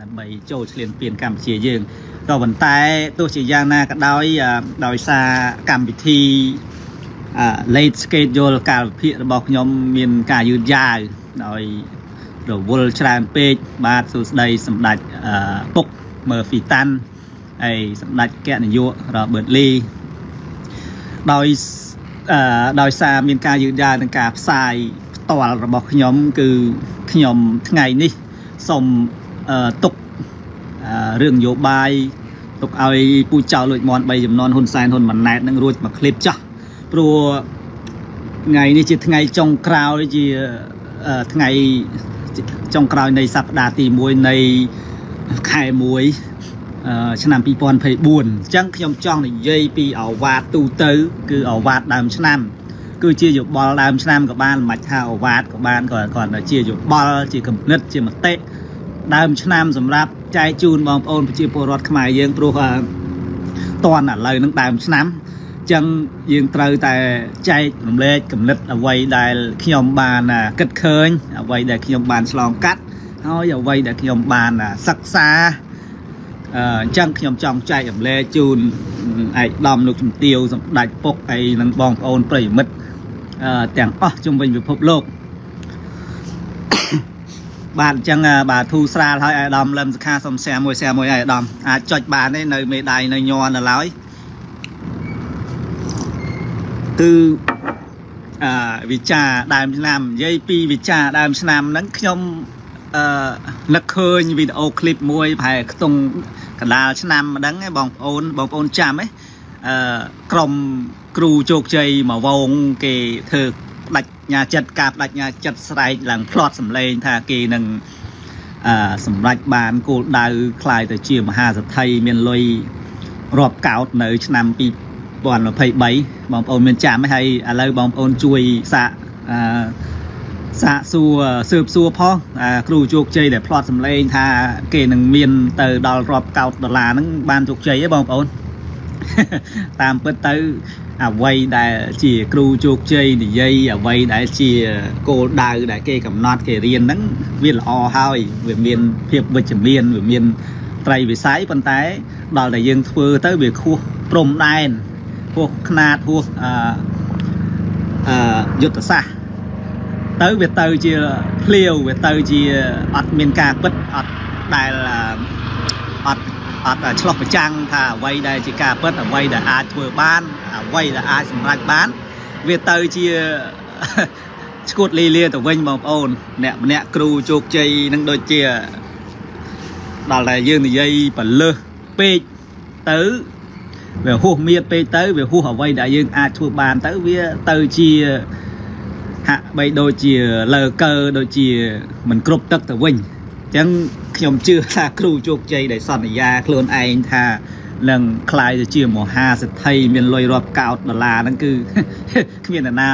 ដើម្បីចូលឆ្លៀនពៀនកម្ពុជាយើងក៏ប៉ុន្តែទោះជាយ៉ាងណាក៏ដោយដោយសារកម្មវិធី late schedule កាលវិភាគរបស់ខ្ញុំមានការយឺតយ៉ាវដោយរវល់ច្រើនពេកបាទសួស្តីសម្ដេចពុក Murphy Tan ហើយសម្ដេចកណយុ Robert Lee ដោយដោយសារមានការយឺតយ៉ាវនឹងការផ្សាយផ្ទាល់របស់ខ្ញុំ គឺខ្ញុំថ្ងៃនេះសូម ទុករឿងនយោបាយទុកឲ្យពូចៅលួចមន់3ចំនួនហ៊ុនសែនហ៊ុនម៉ាណែតនឹងរួចមកឃ្លាបចាស់ព្រោះថ្ងៃនេះជាថ្ងៃចុងក្រោយជាថ្ងៃចុងក្រោយនៃសប្តាហ៍ទី1នៃខែ1ឆ្នាំ2024អញ្ចឹងខ្ញុំចង់និយាយពីអវាទទូទៅ គឺអវាទដើមឆ្នាំ គឺជាយោបល់ដើមឆ្នាំក៏បានមិនថាអវាទក៏បានក៏គាត់ជាយោបល់ជាគំនិតជាមតិ ដើមឆ្នាំសម្រាប់ចែកជូនបងប្អូនប្រជាពលរដ្ឋខ្មែរយើងព្រោះតន់ឥឡូវនឹងដើមឆ្នាំចឹងយើងត្រូវតែចែករំលែកគំនិតអ្វីដែលខ្ញុំបានគិតឃើញអ្វីដែលខ្ញុំបានឆ្លងកាត់ហើយអ្វីដែលខ្ញុំបានសិក្សាអញ្ចឹងខ្ញុំចង់ចែករំលែកជូនឯកឧត្តមលោកជំទាវសម្ដេចពុកអីនិងបងប្អូនប្រិយមិត្តទាំងអស់ជុំវិញពិភពលោក បាទអញ្ចឹងបាទធូស្រាលហើយអាដាមលឹមសខាសុំសែមួយសែមួយអាដាមអាចចុចបានទេនៅមេដៃនៅញ័រនៅឡើយគឺអឺវិចាដើមឆ្នាំនិយាយពីវិចាដើមឆ្នាំហ្នឹងខ្ញុំអឺនឹកឃើញវីដេអូឃ្លីបមួយប្រហែលខ្ទង់កណ្ដាលឆ្នាំម្ដងបងប្អូនបងប្អូនចាំហ៎អឺក្រុមគ្រូជោគជ័យមកវងគេធ្វើ ផ្ដាច់ញាចិត្តការបដាច់ញាចិត្តស្រែកឡើងផ្្លាត់សម្លេងថាគេនឹងអឺសម្រេចបានគោលដៅคล้ายទៅជាមហាសទ្ធិមានលុយរាប់កោតនៅឆ្នាំ2023បងប្អូនមានចាំហើយឥឡូវបងប្អូនជួយសាកអឺសាកសួរស៊ើបសួរផងគ្រូជោគជ័យដែលផ្្លាត់សម្លេងថាគេនឹងមានទៅដល់រាប់កោតដុល្លារហ្នឹងបានជោគជ័យទេបងប្អូនតាមពិតទៅ អ្វីដែលជាគ្រូជោគជ័យនិយាយអ្វីដែលជាគោលដៅដែលគេកំណត់គេរៀនហ្នឹងវាល្អហើយវាមានភាពវិជ្ជមានវាមានត្រីវិស័យប៉ុន្តែដល់តែយើងធ្វើទៅវាខុសព្រំដែនខុសຂណាតខុសអឺយុទ្ធសាស្ត្រទៅវាទៅជាភ្លាវវាទៅជាអត់មានការពិតអត់ដែលអត់អត់ឆ្លោះប្រចាំងថាអ្វីដែលជាការពិតអ្វីដែលអាចធ្វើបាន អ្វីដែលអាចសម្រេចបាន វាទៅជាឈួតលីលាទៅវិញបងប្អូនអ្នកម្នាក់គ្រូជោគជ័យនឹងដូចជាដល់តែយើងនិយាយបលើសពេកទៅវាហួសមៀតពេកទៅវាហួសអ្វីដែលយើងអាចធ្វើបានទៅវាទៅជាហាក់បីដូចជាលើកើដូចជាមិនគ្រប់ទឹកទៅវិញអញ្ចឹងខ្ញុំជឿថាគ្រូជោគជ័យដែលសន្យាខ្លួនឯងថា នឹងคล้ายទៅជាមហាសេដ្ឋីមានលុយរាប់កោតដុល្លារហ្នឹងគឺគ្មាននរណា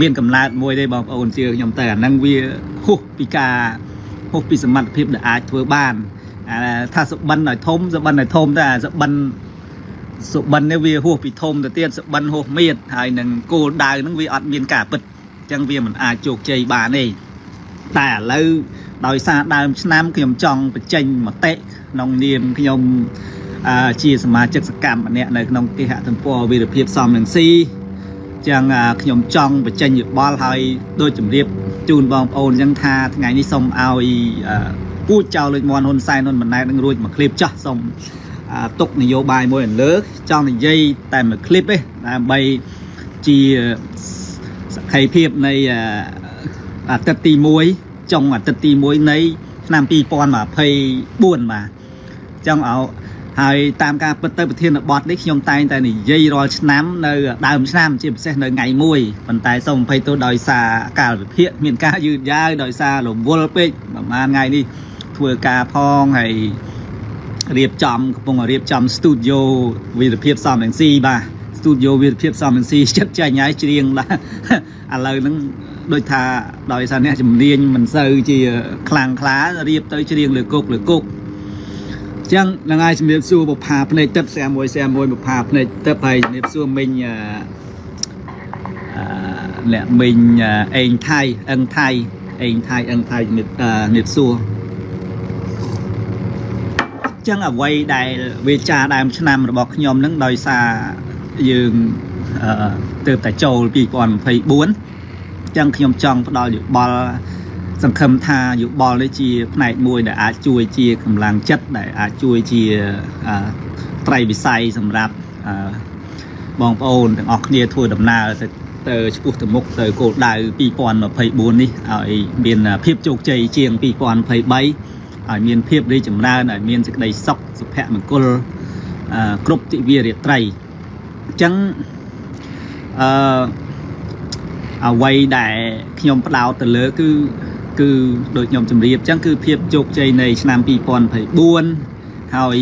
មានកំណើតមួយទេបងប្អូនជឿខ្ញុំទៅអាហ្នឹងវាហួសពីការហួសពីសមត្ថភាពដែលអាចធ្វើបានថាសុបិនឲ្យធំសុបិនឲ្យធំតែសុបិនសុបិននេះវាហួសពីធំទៅទៀតសុបិនហួសមៀតហើយនឹងគោលដៅហ្នឹងវាអត់មានការពិតអញ្ចឹងវាមិនអាចជោគជ័យបានទេតែឥឡូវដោយសារដើមឆ្នាំខ្ញុំចង់បញ្ចេញមតិក្នុងនាមខ្ញុំ ជាសមាជិកសកម្មម្នាក់នៅក្នុងគេហទំព័រវិរភាពសំនឹងស៊ីចឹងខ្ញុំចង់បញ្ចេញយោបល់ហើយដូចជម្រាបជូនបងប្អូនចឹងថាថ្ងៃនេះសូមឲ្យពូចចៅលឹកមន់ហ៊ុនសែនហ៊ុនម៉ាណែតនឹងរួចមកឃ្លីបចាស់សូមទុកនយោបាយមួយអន្លើចង់និយាយតែមួយឃ្លីបទេដើម្បីជាសក្ខីភាពនៃអាទិត្យទី1ចុងអាទិត្យទី1នៃឆ្នាំ2024បាទចង់ឲ្យ ហើយតាមការពិតទៅប្រធានបទនេះខ្ញុំតែងតែនិយាយរាល់ឆ្នាំនៅដើមឆ្នាំជាពិសេសនៅថ្ងៃមួយប៉ុន្តែសូមអភ័យទោសដោយសារកាលវិភាគមានការយឺតយ៉ាវដោយសាររវល់ពេកប្រហែលថ្ងៃនេះធ្វើការផងហើយរៀបចំកំពុងរៀបចំស្ទូឌីយោវីរភាពសំរងស៊ីបាទស្ទូឌីយោវីរភាពសំរងស៊ីចិត្តចាញ់ហើយច្រៀងដែរឥឡូវហ្នឹងដូចថាដោយសារអ្នកជំនាញមិនសូវជាខ្លាំងខ្លារៀបទៅច្រៀងលើគុកលើគុក ចឹងនឹងហើយជំរាបសួរបុផាភ្នែកទឹកស្រាមួយស្រាមួយបុផាភ្នែកទឹកហើយជំរាបសួរមិញអឺលាក់មិញអេងថៃអឹងថៃអេងថៃអឹងថៃជំរាបជំរាបសួរចឹងអ្វីដែលវាចាដើមឆ្នាំរបស់ខ្ញុំនឹងដោយសារយើងអឺទើបតែចូល2024ចឹងខ្ញុំចង់ផ្ដល់យោបល់ សង្ឃឹមថាយោបល់នេះជាផ្នែកមួយដែលអាចជួយជាកម្លាំងចិត្តដែលអាចជួយជាត្រៃវិស័យសម្រាប់បងប្អូនទាំងអស់គ្នាធ្វើដំណើរទៅទៅឆ្ពោះទៅមុខទៅគោលដៅ2024នេះឲ្យមានភាពជោគជ័យជាង2023ឲ្យមានភាពរីកចម្រើនឲ្យមានសេចក្តីសុខសុភមង្គលគ្រប់ទិវារាត្រីអញ្ចឹងអឺអ្វីដែលខ្ញុំផ្ដោតទៅលើគឺ គឺដូចខ្ញុំជម្រាបអញ្ចឹងគឺភាពជោគជ័យនៃឆ្នាំ2024ហើយ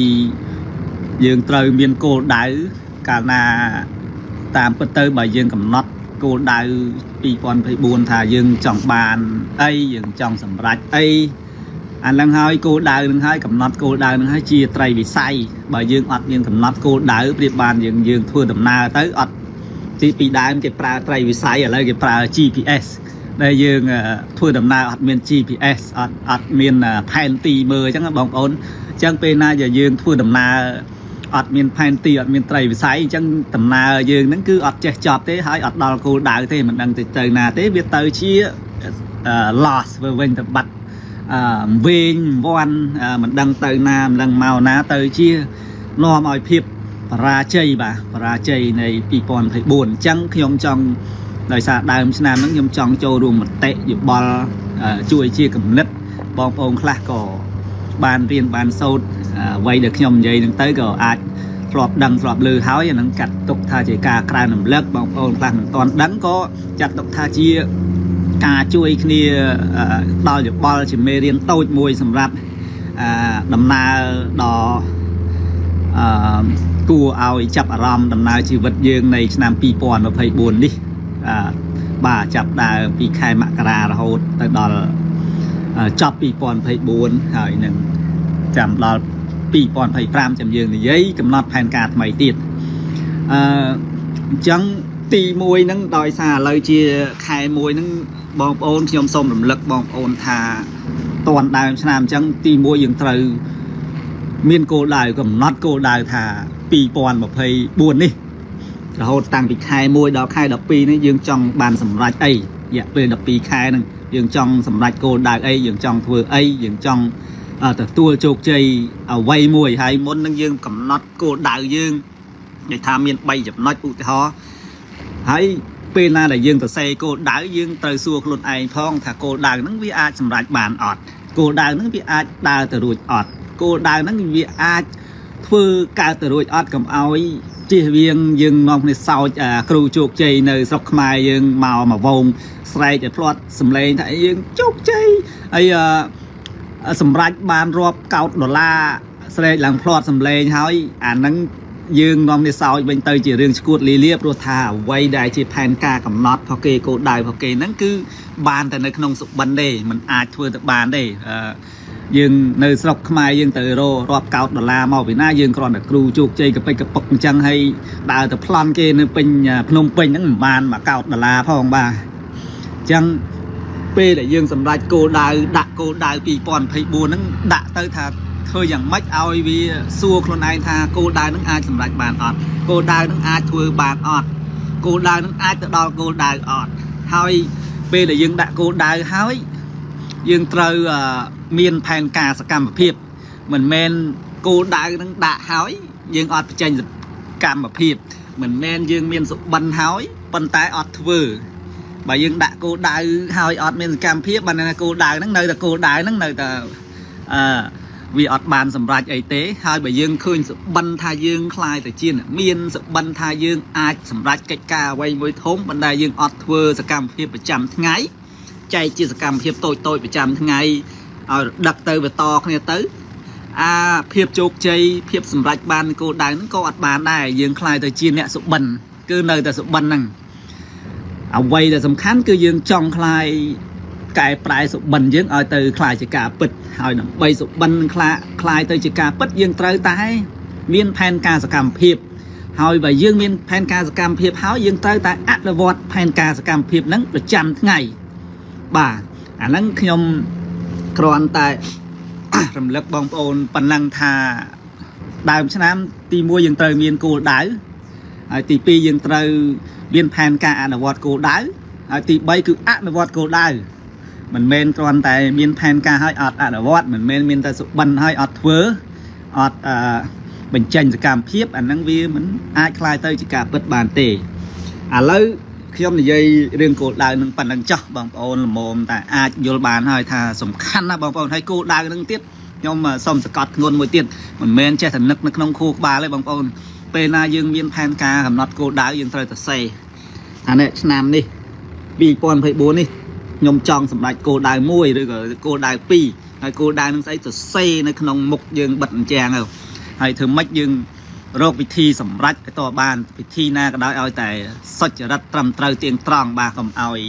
យើងត្រូវមានគោលដៅកាលណាតាមពិតទៅបើយើងកំណត់គោលដៅ2024ថាយើងចង់បានអីយើងចង់សម្រេចអីអានឹងហើយគោលដៅនឹងហើយកំណត់គោលដៅនឹងហើយជាត្រីវិស័យបើយើងអត់មានកំណត់គោលដៅប្រៀបបានយើងយើងធ្វើដំណើរទៅអត់ទីពីដើមគេប្រើត្រីវិស័យឥឡូវគេប្រើ GPS ដែលយើងធ្វើដំណើរអត់មាន GPS អត់អត់មានផែនទីមើលអញ្ចឹងបងប្អូនអញ្ចឹងពេលណាដែលយើងធ្វើដំណើរអត់មានផែនទីអត់មានត្រីវិស័យអញ្ចឹងដំណើរយើងហ្នឹងគឺអត់ចេះចប់ទេហើយអត់ដល់គោលដៅទេមិនដឹងទៅទៅណាទេវាទៅជា loss ធ្វើវិញទៅបាត់អឺវិញវាន់មិនដឹងទៅណាមិនដឹងមកណាទៅជានាំឲ្យភាពបរាជ័យបាទបរាជ័យនៃ2024អញ្ចឹងខ្ញុំចង់ ដោយសារដើមឆ្នាំហ្នឹងខ្ញុំចង់ចូលរួមមតិយោបល់ជួយជាគំនិតបងប្អូនខ្លះក៏បានរៀនបានសូត្រអ្វីដែលខ្ញុំនិយាយហ្នឹងទៅក៏អាចធ្លាប់ដឹងធ្លាប់ឮហើយអានឹងចាត់ទុកថាជាការក្រើនរំលឹកបងប្អូនខ្លះមិនទាន់ដឹងក៏ចាត់ទុកថាជាការជួយគ្នាដល់យោបល់ជាមេរៀនតូចមួយសម្រាប់ដំណើរដល់អឺគួរឲ្យចាប់អារម្មណ៍ដំណើរជីវិតយើង នៃឆ្នាំ2024នេះអឺ បាទចាប់ដើមពីខែមករារហូតទៅដល់ចប់2024ហើយនឹងចាំដល់2025ចាំយើងនិយាយកំណត់ផែនការថ្មីទៀតអឺអញ្ចឹងទី1ហ្នឹងដោយសារឥឡូវជាខែ1ហ្នឹងបងប្អូនខ្ញុំសូមរំលឹកបងប្អូនថាតនដើមឆ្នាំអញ្ចឹងទី1យើងត្រូវមានគោលដៅកំណត់គោលដៅថា2024នេះ រហូតតាំងពីខែ1ដល់ខែ12នេះយើងចង់បានសម្រេចអីរយៈពេល12ខែហ្នឹងយើងចង់សម្រេចគោលដៅអីយើងចង់ធ្វើអីយើងចង់ទទួលជោគជ័យអ្វីមួយហើយមុននឹងយើងកំណត់គោលដៅយើងនិយាយថាមាន3ចំណុចឧទាហរណ៍ហើយពេលណាដែលយើងសរសេរគោលដៅយើងត្រូវសួរខ្លួនឯងផងថាគោលដៅហ្នឹងវាអាចសម្រេចបានអត់គោលដៅហ្នឹងវាអាចដើរទៅរួចអត់គោលដៅហ្នឹងវាអាចធ្វើកើតទៅរួចអត់កុំឲ្យ ជិះវៀងយើងនាំគ្នាសោចគ្រូជោគជ័យនៅស្រុកខ្មែរយើងមកមកវងស្រែកឲ្យផ្លាត់សម្លេងថាយើងជោគជ័យហើយសម្រាប់បានរាប់កោតដុល្លារស្រែកឡើងផ្លាត់សម្លេងហើយអាហ្នឹងយើងនាំនេះសោចវិញទៅជារឿងឈួតលីលាព្រោះថាអ្វីដែលជាផែនការកំណត់ផកេគោលដៅផកេហ្នឹងគឺបានតែនៅក្នុងសុបិនទេมันអាចធ្វើទៅបានទេអឺ យើងនៅស្រុកខ្មែរយើងទៅររាប់កោតដុល្លារមកពីណាយើងគ្រាន់តែគ្រូជោគជ័យកពិចកពុកអញ្ចឹងហើយដើរទៅប្លន់គេនៅពេញភ្នំពេញហ្នឹងមិនបានមកកោតដុល្លារផងបាទអញ្ចឹងពេលដែលយើងសម្រេចគោលដៅដាក់គោលដៅ2024ហ្នឹងដាក់ទៅថាធ្វើយ៉ាងម៉េចឲ្យវាសួរខ្លួនឯងថាគោលដៅហ្នឹងអាចសម្រេចបានអត់គោលដៅហ្នឹងអាចធ្វើបានអត់គោលដៅហ្នឹងអាចទៅដល់គោលដៅអត់ហើយពេលដែលយើងដាក់គោលដៅហើយ យើងត្រូវមានផែនការសកម្មភាព មិនមែនគោលដៅហ្នឹងដាក់ហើយយើងអត់បញ្ចេញកម្មភាព មិនមែនយើងមានសុបិនហើយប៉ុន្តែអត់ធ្វើបើយើងដាក់គោលដៅហើយអត់មានសកម្មភាពបានគោលដៅហ្នឹងនៅតែគោលដៅហ្នឹងនៅតែអឺវាអត់បានសម្រេចអីទេ ហើយបើយើងឃើញសុបិនថាយើងខ្លាយទៅជាមានសុបិនថាយើងអាចសម្រេចកិច្ចការអ្វីមួយធំប៉ុន្តែយើងអត់ធ្វើសកម្មភាពប្រចាំថ្ងៃ ចែកជាសកម្មភាពតូចតូចប្រចាំថ្ងៃឲ្យដឹកទៅបន្តគ្នាទៅអាភាពជោគជ័យភាពសម្រេចបានគោលដៅហ្នឹងក៏អត់បានដែរយើងខ្លាយទៅជាអ្នកសុបិនគឺនៅតែសុបិនហ្នឹងអ្វីដែលសំខាន់គឺយើងចង់ខ្លាយកែប្រែសុបិនយើងឲ្យទៅខ្លាយជាការពិតហើយដើម្បីសុបិនខ្លាខ្លាយទៅជាការពិតយើងត្រូវតែមានផែនការសកម្មភាពហើយបើយើងមានផែនការសកម្មភាពហើយយើងត្រូវតែអនុវត្តផែនការសកម្មភាពហ្នឹងប្រចាំថ្ងៃ បាទអាហ្នឹងខ្ញុំគ្រាន់តែ រំលឹកបងប្អូនប៉ុណ្ណឹងថាដើមឆ្នាំទី1យើងត្រូវមានគោលដៅហើយទី2យើងត្រូវមានផែនការអនុវត្តគោលដៅហើយទី3គឺអនុវត្តគោលដៅមិនមែនគ្រាន់តែមានផែនការឲ្យអត់អនុវត្តមិនមែនមានតែសុបិនឲ្យអត់ធ្វើអត់អឺបញ្ចេញសកម្មភាពអាហ្នឹងវាមិនអាចคล้ายទៅជាការពិតបានទេឥឡូវ ខ្ញុំនិយាយរឿងគោលដៅនឹងប៉ុណ្្នឹងចោះបងប្អូនល្មមតែអាចយល់បានហើយថាសំខាន់ណាបងប្អូនហើយគោលដៅនឹងទៀតខ្ញុំសូមសកត់ធ្ងន់មួយទៀតមិនមែនចេះតែនឹកនៅក្នុងខួរក្បាលទេបងប្អូនពេលណាយើងមានផែនការកំណត់គោលដៅយើងត្រូវតែសេអានេះឆ្នាំនេះ2024នេះខ្ញុំចង់សម្រេចគោលដៅមួយឬក៏គោលដៅ2ហើយគោលដៅនឹងស្អីទៅសេនៅក្នុងមុខយើងបិទអញ្ចាំងទៅហើយធ្វើម៉េចយើង រកវិធីសម្រេចឲ្យតបានវិធីណាក៏ដោយឲ្យតែសុចរិតត្រឹមត្រូវទៀងត្រង់បាទកុំឲ្យ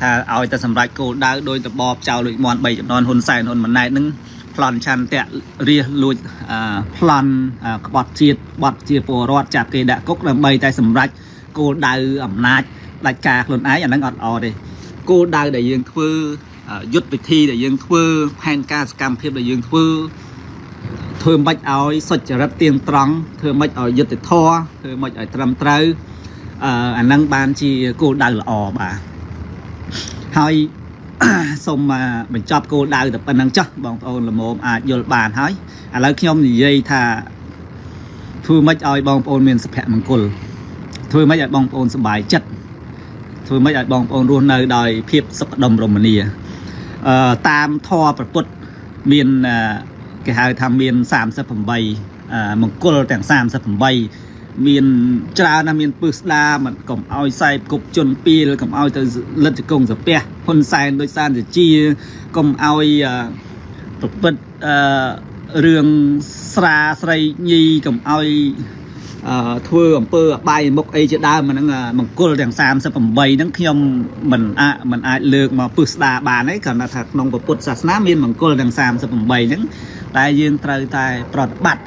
ថាឲ្យតែសម្រេចគោលដៅដោយតបបចៅលួចមន់3ចំនួនហ៊ុនសែនហ៊ុនម៉ាណែតនឹងប្លន់ឆន្ទៈរះលួចប្លន់ក្បត់ជាតិបត់ជាពលរដ្ឋចាប់គេដាក់គុកដើម្បីតែសម្រេចគោលដៅអំណាចដាច់ការខ្លួនឯងអាហ្នឹងអត់អទេគោលដៅដែលយើងធ្វើយុទ្ធវិធីដែលយើងធ្វើផែនការសកម្មភាពដែលយើងធ្វើ ធ្វើមិនឲ្យសុចរិតទៀងត្រង់ធ្វើមិនឲ្យយុត្តិធម៌ធ្វើមិនឲ្យត្រឹមត្រូវអឺអានឹងបានជាគោលដៅល្អបាទហើយសូមបញ្ចប់គោលដៅតែប៉ុណ្្នឹងចុះបងប្អូនល្មមអាចយល់បានហើយឥឡូវខ្ញុំនិយាយថាធ្វើមិនឲ្យបងប្អូនមានសុភមង្គលធ្វើមិនឲ្យបងប្អូនសុបាយចិត្តធ្វើមិនឲ្យបងប្អូនរស់នៅដោយភាពសុខដុមរមនាអឺតាមធម៌ប្រពុតមាន គេហៅថាមាន38មង្គលទាំង38មានច្រើនណាស់មានពឹសស្ដាមិនកុំឲ្យសែបគប់ជន់ពីលកុំឲ្យទៅលិទ្ធជង្គសាពះហ៊ុនសែនដោយសារជាជាកុំឲ្យប្រព្រឹត្តអឺរឿងស្រាស្រីញីកុំឲ្យអឺធ្វើអំពើអបាយមុខអីជាដើមហ្នឹងមង្គលទាំង38ហ្នឹងខ្ញុំមិនអាចមិនអាចលើកមកពឹសស្ដាបានទេគ្រាន់តែថាក្នុងពុទ្ធសាសនាមានមង្គលទាំង38ហ្នឹង តែយើងត្រូវតែប្រតិបត្តិ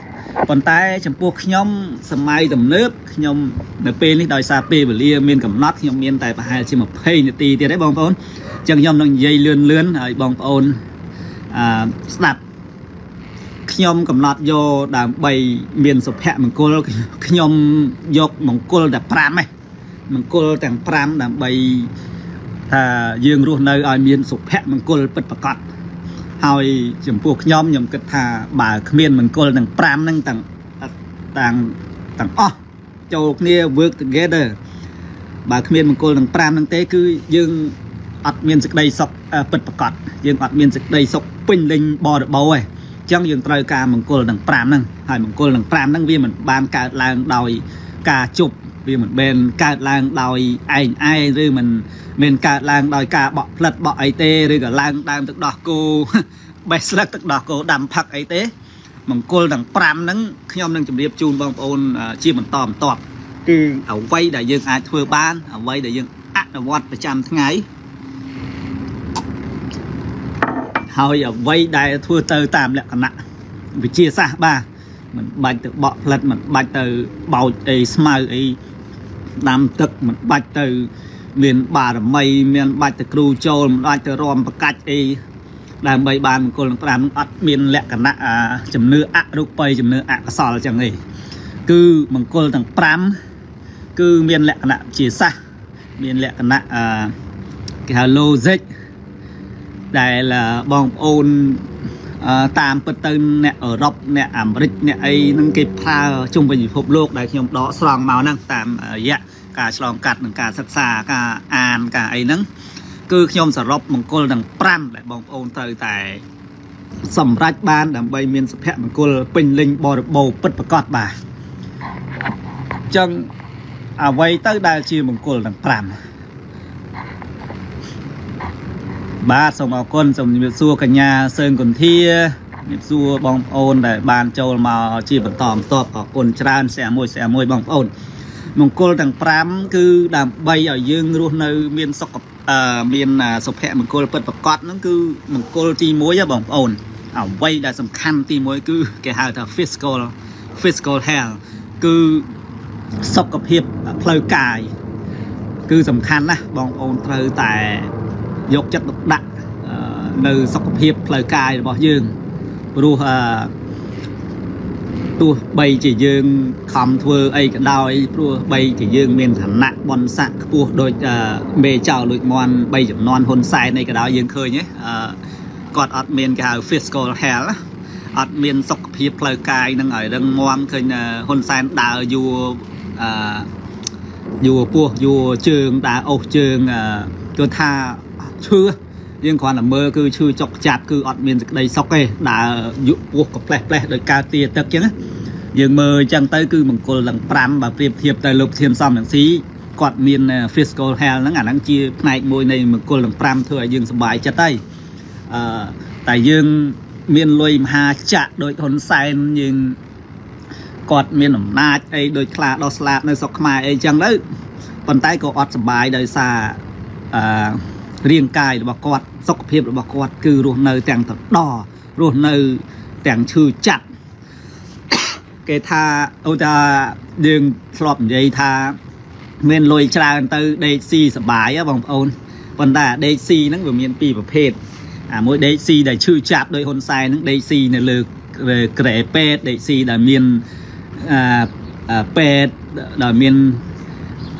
ប៉ុន្តែចំពោះខ្ញុំសម័យទំនើបខ្ញុំនៅពេលនេះដោយសារពេលវេលាមានកំណត់ខ្ញុំមានតែប្រហែលជា20នាទីទៀតទេបងប្អូនអញ្ចឹងខ្ញុំនឹងនិយាយលឿនលឿនឲ្យបងប្អូនអឺស្ដាប់ខ្ញុំកំណត់យកដើម្បីមានសុភមង្គលខ្ញុំយកមង្គលតែ5ឯងមង្គលទាំង5ដើម្បីថាយើងរស់នៅឲ្យមានសុភមង្គលពិតប្រាកដ ហើយចំពោះខ្ញុំខ្ញុំគិតថាបើគ្មានមង្គលទាំង5ហ្នឹងទាំងទាំងទាំងអស់ចូលគ្នា work together បើគ្មានមង្គលទាំង5ហ្នឹងទេគឺយើងអត់មានសេចក្តីសុខពិតប្រាកដយើងអត់មានសេចក្តីសុខពេញលេញបរិបូរទេអញ្ចឹងយើងត្រូវការមង្គលទាំង5ហ្នឹងហើយមង្គលទាំង5ហ្នឹងវាមិនបានកើតឡើងដោយការជប់វាមិនមែនកើតឡើងដោយឯងឯងឬមិន មិនកើតឡើងដោយការបក់ផ្លិតបក់អីទេឬក៏ឡើងដើមទឹកដោះគោបេះស្លឹកទឹកដោះគោដាំផឹកអីទេមង្គលទាំង5ហ្នឹងខ្ញុំនឹងជម្រាបជូនបងប្អូនជាបន្តបន្ទាប់គឺអ្វីដែលយើងអាចធ្វើបានអ្វីដែលយើងអនុវត្តប្រចាំថ្ងៃហើយអ្វីដែលធ្វើទៅតាមលក្ខណៈវិជាសាស្ត្របាទមិនបាច់ទៅបក់ផ្លិតមិនបាច់ទៅបោចអីស្មៅអីដាំទឹកមិនបាច់ទៅ មានបារមីមានបាច់ទៅគ្រូចូលមិនបាច់ទៅរំប្រកាច់អីដើម្បីបានមង្គលនឹង5នឹងអត់មានលក្ខណៈជំនឿអរូបីជំនឿអកុសលចឹងទេគឺមង្គលទាំង5គឺមានលក្ខណៈជាសាសមានលក្ខណៈគេហៅ logic ដែលបងប្អូនតាមពិតទៅអ្នកអឺរ៉ុបអ្នកអាមេរិកអ្នកអីហ្នឹងគេប្រើជុំវិញពិភពលោកដែលខ្ញុំដកស្រង់មកហ្នឹងតាមរយៈ ការឆ្លងកាត់និងការសិក្សាការអានការអីហ្នឹងគឺខ្ញុំសរុបមង្គលទាំង5ដែលបងប្អូនត្រូវតែសម្រេចបានដើម្បីមានសុភមង្គលពេញលេញបរិបូរពិតប្រកបបាទអញ្ចឹងអ្វីទៅដែលជាមង្គលទាំង5បាទសូមអរគុណសូមជំរាបសួរកញ្ញាសឿងគុន្ធាជំរាបសួរបងប្អូនដែលបានចូលមកជាបន្តបន្ទាប់អរគុណច្រើនសែមួយសែមួយបងប្អូន មង្គលទាំង5គឺដើម្បីឲ្យយើងរស់នៅមានសុខមានសុភមង្គលពិតប្រាកដហ្នឹងគឺមង្គលទី1ហ៎បងប្អូនអ្វីដែលសំខាន់ទី1គឺគេហៅថា physical physical health គឺសុខភាពផ្លូវកាយគឺសំខាន់ណាស់បងប្អូនត្រូវតែយកចិត្តទុកដាក់នៅសុខភាពផ្លូវកាយរបស់យើងព្រោះអឺ ទោះបីជាយើងខំធ្វើអីក៏ដោយព្រោះបីជាយើងមានឋានៈបនស័កខ្ពស់ដូចមេចៅលួចមន់3ចំនួនហ៊ុនសែនអីក៏ដោយយើងឃើញហ៎គាត់អត់មានគេហៅ fiscal health អត់មានសុខភាពផ្លូវកាយនឹងឲ្យរឹងមាំឃើញហ៊ុនសែនដើរយួរអឺយួរពោះយួរជើងដើរអូសជើងគឺថាឈឺ យើងគ្រាន់តែមើលគឺឈឺចុកចាប់គឺអត់មានសេចក្តីសុខទេដើរយុពោះក៏ផ្លេះផ្លេះដោយការទាទឹកអញ្ចឹងយើងមើលអញ្ចឹងទៅគឺមង្គលទាំង5បើប្រៀបធៀបទៅលោកធានសំនឹងស៊ីគាត់មាន physical health ហ្នឹងអាហ្នឹងជាផ្នែកមួយនៃមង្គលទាំង5ធ្វើឲ្យយើងសុបាយចិត្តហើយអឺតែយើងមានលុយមហាចក្រដោយហ៊ុនសែនយើងគាត់មានអំណាចអីដូចខ្លាដោះស្លាបនៅស្រុកខ្មែរអីចឹងទៅប៉ុន្តែក៏អត់សុបាយដោយសារអឺ រាងកាយរបស់គាត់សុខភាពរបស់គាត់គឺរស់នៅទាំងទៅដរស់នៅទាំងឈឺចាប់គេថាអូថាយើងធ្លាប់និយាយថាមានលុយច្រើនទៅដេកស៊ីសបាយបងប្អូនប៉ុន្តែដេកស៊ីហ្នឹងវាមានពីរប្រភេទអាមួយដេកស៊ីដែលឈឺចាប់ដោយហ៊ុនសែនហ្នឹងដេកស៊ីនៅលើក្រែពេទ្យដេកស៊ីដែលមានអឺពេទ្យដែលមាន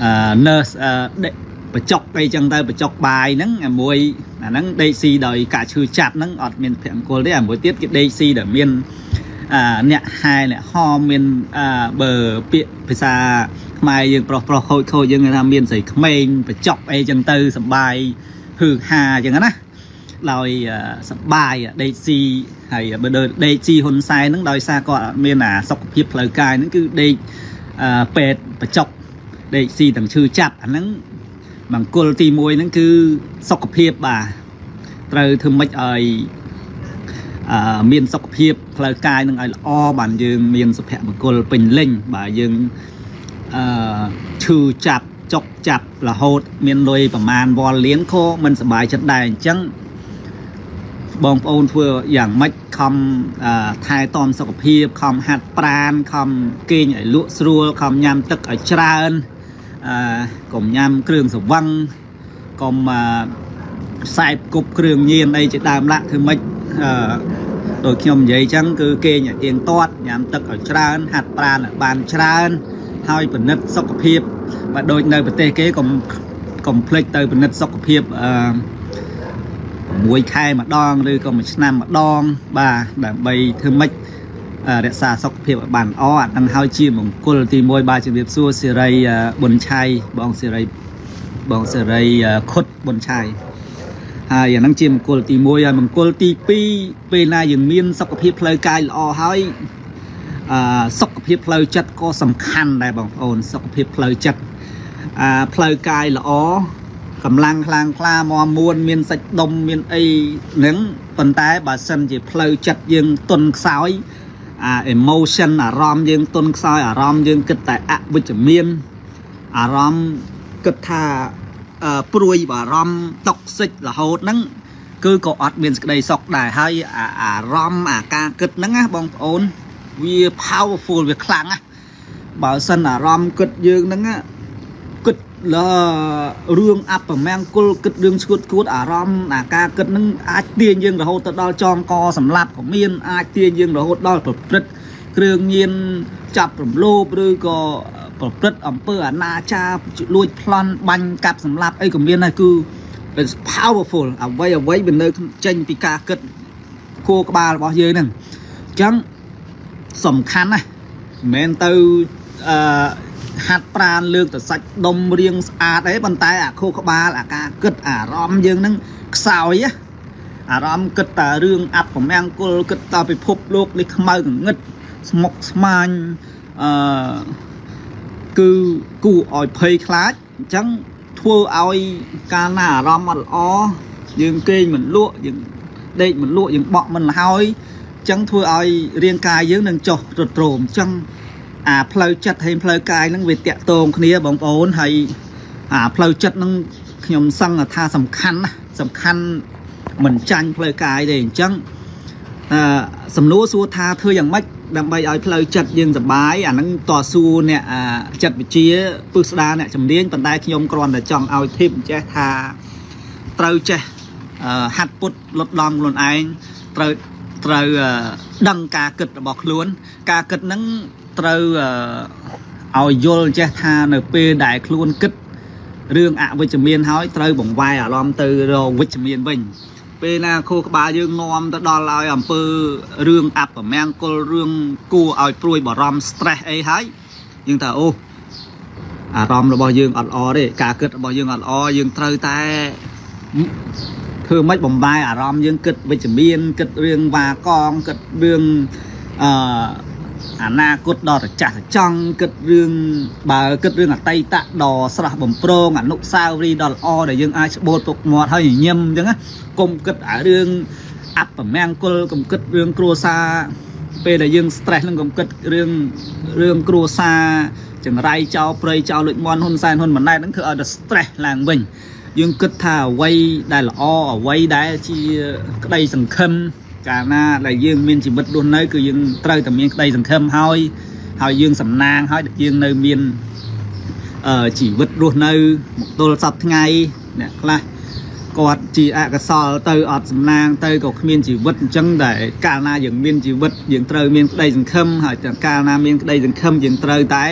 អឺ nurse បច្ចុកអីចឹងទៅបច្ចុកបាយហ្នឹងអាមួយអាហ្នឹងដេកស៊ីដោយការឈឺចាប់ហ្នឹងអត់មានភង្គលទេអាមួយទៀតគេដេកស៊ីដែលមានអាអ្នកហែអ្នកហមមានអឺបើពាក្យភាសាខ្មែរយើងប្រុសប្រុសខូចខូចយើងថាមានស្រីក្មេងបច្ចុកអីចឹងទៅសបាយហឺហាចឹងណាដោយសបាយដេកស៊ីហើយបើដេកស៊ីហ៊ុនសែនហ្នឹងដោយសារគាត់មានអាសុខភាពផ្លូវកាយហ្នឹងគឺដេកពេទ្យបច្ចុកដេកស៊ីទាំងឈឺចាប់អាហ្នឹង មង្គលទី1ហ្នឹងគឺសុខភាពបាទត្រូវធ្វើម៉េចឲ្យអឺមានសុខភាពផ្លូវកាយនឹងឲ្យល្អបានយើងមានសុភមង្គលពេញលេញបាទយើងអឺឈឺចាប់ចុកចាប់រហូតមានលុយប្រមាណវល់លានក៏មិនសบายចិត្តដែរអញ្ចឹងបងប្អូនធ្វើយ៉ាងម៉េចខំថែទាំសុខភាពខំហាត់ប្រានខំគេងឲ្យលក់ស្រួលខំញ៉ាំទឹកឲ្យច្រើន អឺកុំញ៉ាំគ្រឿងសង្វឹងកុំខ្សែបគប់គ្រឿងញៀនអីជាដើមឡាក់ធ្វើម៉េចអឺដោយខ្ញុំនិយាយអញ្ចឹងគឺគេងឲ្យទៀងទាត់ញ៉ាំទឹកឲ្យច្រើន ហាត់ប្រាណឲ្យបានច្រើន ហើយពិនិត្យសុខភាពបើដូចនៅប្រទេសគេកុំកុំភ្លេចទៅពិនិត្យសុខភាពអឺមួយខែម្ដង ឬក៏មួយឆ្នាំម្ដង បាទដើម្បីធ្វើម៉េច រក្សាសុខភាពឲ្យបានល្អអានឹងហើយជាមង្គលទី1បាទជំរាបសួរសេរីប៊ុនឆៃបងសេរីបងសេរីខុតប៊ុនឆៃហើយអានឹងជាមង្គលទី1ហើយមង្គលទី2ពេលណាយើងមានសុខភាពផ្លូវកាយល្អហើយអឺសុខភាពផ្លូវចិត្តក៏សំខាន់ដែរបងប្អូនសុខភាពផ្លូវចិត្តអឺផ្លូវកាយល្អកម្លាំងខ្លាំងខ្លាមមួនមានសាច់ដុំមានអីហ្នឹងប៉ុន្តែបើសិនជាផ្លូវចិត្តយើងទុនខ្សោយ អា emotion អារម្មណ៍យើងទុនខ្សោយអារម្មណ៍យើងគិតតែអវិជ្ជមានអារម្មណ៍គិតថាព្រួយបារម្ភតុកសិចរហូតហ្នឹងគឺក៏អត់មានសេចក្តីសុខដែរហើយអារម្មណ៍អាការគិតហ្នឹងណាបងប្អូនវា powerful វាខ្លាំងណាបើសិនអារម្មណ៍គិតយើងហ្នឹងគិត លរឿងអបមង្គលគិតរឿងឈួតគួតអារម្មណ៍អាការគិតនឹងអាចទាញយើងរហូតទៅដល់ចងកសម្លាប់ក៏មានអាចទាញយើងរហូតដល់ប្រព្រឹត្តគ្រឿងញៀនចាប់រំលោភឬក៏ប្រព្រឹត្តអំពើអនាចារលួចប្លន់បាញ់កាប់សម្លាប់អីក៏មានដែរគឺ it's powerful អ្វីអ្វីវានៅចេញពីការគិតគួរក្បាលរបស់យើងហ្នឹងអញ្ចឹងសំខាន់ណាស់មិនមែនទៅអឺ ហាត់ប្រានលើកទៅសាច់ដុំរៀងស្អាតអីប៉ុន្តែអាខួរក្បាលអាការគិតអារម្មណ៍យើងហ្នឹងខ្សោយអារម្មណ៍គិតតែរឿងអពមង្គលគិតតែពិភពលោកនេះខ្មៅកងឹតស្មុកស្មាញអឺគឺគួរឲ្យភ័យខ្លាចអញ្ចឹងធ្វើឲ្យកាលណាអារម្មណ៍អត់ល្អយើងគេងមិនលក់យើងដេកមិនលក់យើងបក់មិនលហើយអញ្ចឹងធ្វើឲ្យរាងកាយយើងនឹងចុះទ្រុឌទ្រោមអញ្ចឹង អាផ្លូវចិត្តហើយផ្លូវកាយហ្នឹងវាតាក់ទងគ្នាបងប្អូនហើយអាផ្លូវចិត្តហ្នឹងខ្ញុំសឹងថាសំខាន់ណាសំខាន់មិនចាញ់ផ្លូវកាយទេអញ្ចឹងអឺសំណួរសួរថាធ្វើយ៉ាងម៉េចដើម្បីឲ្យផ្លូវចិត្តយើងសុបាយអាហ្នឹងតស៊ូអ្នកចិត្តវិទ្យាពឹស្ដារអ្នកជំនាញប៉ុន្តែខ្ញុំគ្រាន់តែចង់ឲ្យធីបចេះថាត្រូវចេះហាត់ពុតលត់ដំខ្លួនឯងត្រូវត្រូវដឹងការគិតរបស់ខ្លួន ការគិតហ្នឹង ត្រូវឲ្យយល់ចេះថានៅពេលដែលខ្លួនគិតរឿងអវិជ្ជមានហើយត្រូវបង្វែរអារម្មណ៍ទៅរកវិជ្ជមានវិញពេលណាខួរក្បាលយើងនាំទៅដល់ឲ្យអំពើរឿងអបមង្គលរឿងគួរឲ្យព្រួយបារម្ភ stress អីហើយយើងថាអូអារម្មណ៍របស់យើងអត់ល្អទេការគិតរបស់យើងអត់ល្អយើងត្រូវតែធ្វើម៉េចបំបាយអារម្មណ៍យើងគិតវិជ្ជមានគិតរឿងវ៉ាកងគិតរឿងអឺ អនាគតដ៏រចាស់រចង់គិតរឿងបើគិតរឿងអតីតដ៏ស្រស់បំព្រងអនុស្សាវរីយ៍ដ៏ល្អដែលយើងអាចច្បូតពុកមាត់ហើយញញឹមអញ្ចឹងណាកុំគិតអារឿងអបមង្គលកុំគិតរឿងគ្រួសារពេលដែលយើង stress នឹងកុំគិតរឿងរឿងគ្រួសារចង្រៃចោលព្រៃចោលលួចមន់ហ៊ុនសែនហ៊ុនម៉ាណែតហ្នឹងគឺឲ្យតែ stress ឡើងវិញយើងគិតថាអ្វីដែលល្អអ្វីដែលជាក្តីសង្ឃឹម កាលណាដែលយើងមានជីវិតរស់នៅគឺយើងត្រូវតែមានក្តីសង្ឃឹមហើយហើយយើងសំណាងហើយយើងនៅមានអឺជីវិតរស់នៅមកទល់សប្តាហ៍ថ្ងៃអ្នកខ្លះគាត់ជាអកុសលទៅអត់សំណាងទៅក៏គ្មានជីវិតអញ្ចឹងតែកាលណាយើងមានជីវិតយើងត្រូវមានក្តីសង្ឃឹមហើយកាលណាមានក្តីសង្ឃឹមយើងត្រូវតែ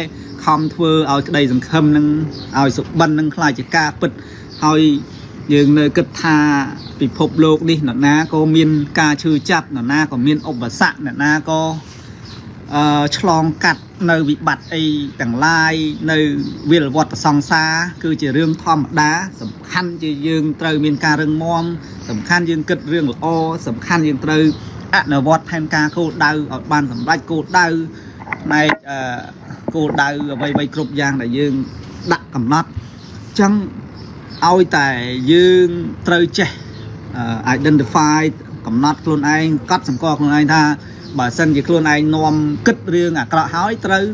ខំធ្វើឲ្យក្តីសង្ឃឹមនឹងឲ្យសុបិននឹងខ្លាចជាការពិតហើយយើងនៅគិតថា ពិភពលោកនេះនរណាក៏មានការឈឺចាប់នរណាក៏មានឧបសគ្គនរណាក៏អឺឆ្លងកាត់នៅវិបត្តិអីទាំងឡាយនៅវិលវត្តសង្សារគឺជារឿងធម្មតា សំខាន់ជាយើងត្រូវមានការរឹងមាំសំខាន់យើងគិតរឿងល្អសំខាន់យើងត្រូវអនុវត្តផែនការគោលដៅឲ្យបានសម្រេចគោលដៅផ្នែកអឺគោលដៅអ្វីៗគ្រប់យ៉ាងដែលយើងដាក់កំណត់អញ្ចឹងឲ្យតែយើងត្រូវចេះ identify កំណត់ខ្លួនឯងកត់សម្គាល់ខ្លួនឯងថាបើសិនជាខ្លួនឯងនាំគិតរឿងអាក្រក់ហើយត្រូវ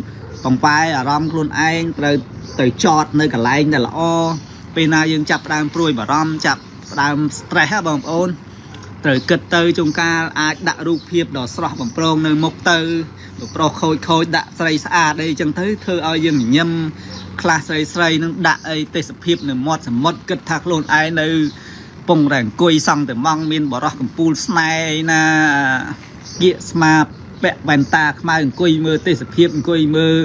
បំបែអារម្មណ៍ខ្លួនឯងត្រូវទៅចតនៅកន្លែងដែលល្អពេលណាយើងចាប់ផ្ដើមព្រួយបារម្ភចាប់ផ្ដើម stress បងប្អូនត្រូវគិតទៅជុំកាលអាចដាក់រូបភាពដ៏ស្រស់បំព្រងនៅមុខទៅប្រុសខូចខូចដាក់ស្រីស្អាតអីចឹងទៅធ្វើឲ្យយើងញញឹមខ្លះស្រីស្រីនឹងដាក់អីទេសភាពនៅមាត់សមុទ្រគិតថាខ្លួនឯងនៅ ពងរែអង្គុយសង់តែម៉ងមានបរោះកំពូលស្នេហ៍ណាគៀកស្មាពាក់វ៉ែនតាខ្មៅអង្គុយមើលទេសភាពអង្គុយមើល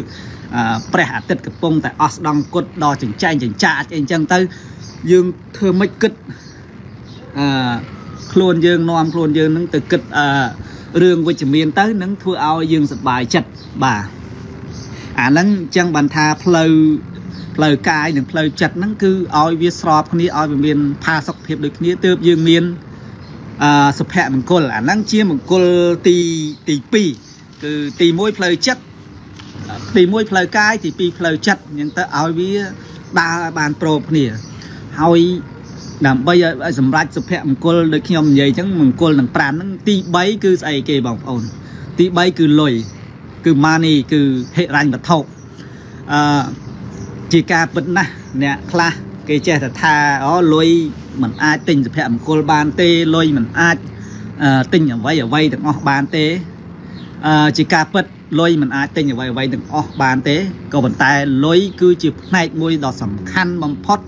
ព្រះអាទិត្យកំពុងតែអស់ស្ដង់គុតដល់ចិញ្ចែងចិញ្ចាចអីចឹងទៅយើងធ្វើមិនគិតអឺខ្លួនយើងនាំខ្លួនយើងនឹងទៅគិតអឺរឿងវិជ្ជមានទៅនឹងធ្វើឲ្យយើងសប្បាយចិត្តបាទអាហ្នឹងអញ្ចឹងបានថាផ្លូវ ផ្លូវកាយនិងផ្លូវចិត្តហ្នឹងគឺឲ្យវាស្របគ្នាឲ្យវាមានផាសុកភាពដូចគ្នាទើបយើងមានអឺសុភមង្គលអាហ្នឹងជាមង្គលទីទី2គឺទី1ផ្លូវចិត្តទី1ផ្លូវកាយទី2ផ្លូវចិត្តអញ្ចឹងទៅឲ្យវាដើរបានប្រោបគ្នាហើយដើម្បីឲ្យសម្រេចសុភមង្គលដូចខ្ញុំនិយាយអញ្ចឹងមង្គលនឹង5ហ្នឹងទី3គឺស្អីគេបងប្អូន ទី3គឺលុយគឺ money គឺហិរញ្ញវត្ថុអឺ ជាការពិតណាស់អ្នកខ្លះគេចេះតែថាអូលុយមិនអាចទិញសុភមង្គលបានទេលុយមិនអាចទិញអ្វីអ្វីទាំងអស់បានទេជាការពិតលុយមិនអាចទិញអ្វីអ្វីទាំងអស់បានទេក៏ប៉ុន្តែលុយគឺជាផ្នែកមួយដ៏សំខាន់បំផុត